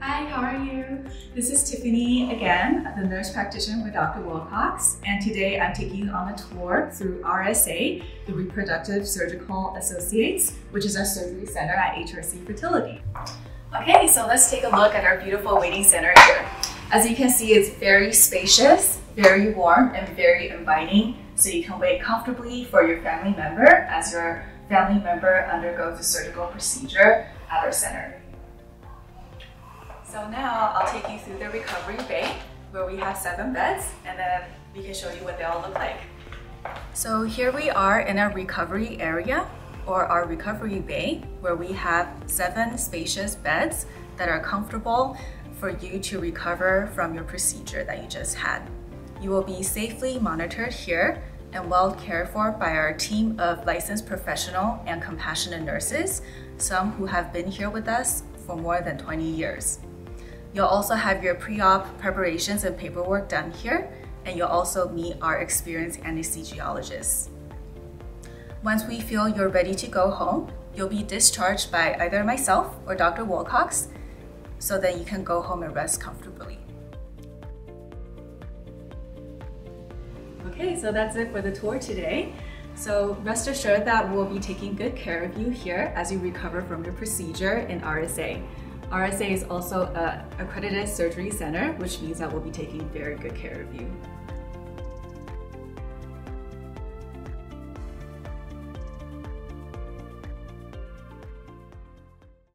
Hi, how are you? This is Tiffany again, the nurse practitioner with Dr. Wilcox, and today I'm taking you on a tour through RSA, the Reproductive Surgical Associates, which is our surgery center at HRC Fertility. Okay, so let's take a look at our beautiful waiting center here. As you can see, it's very spacious, very warm, and very inviting, so you can wait comfortably for your family member as your family member undergoes a surgical procedure at our center. So now I'll take you through the recovery bay where we have seven beds and then we can show you what they all look like. So here we are in our recovery area or our recovery bay where we have seven spacious beds that are comfortable for you to recover from your procedure that you just had. You will be safely monitored here and well cared for by our team of licensed professional and compassionate nurses, some who have been here with us for more than 20 years. You'll also have your pre-op preparations and paperwork done here, and you'll also meet our experienced anesthesiologists. Once we feel you're ready to go home, you'll be discharged by either myself or Dr. Wilcox so that you can go home and rest comfortably. Okay, so that's it for the tour today. So rest assured that we'll be taking good care of you here as you recover from your procedure in RSA. RSA is also an accredited surgery center, which means that we'll be taking very good care of you.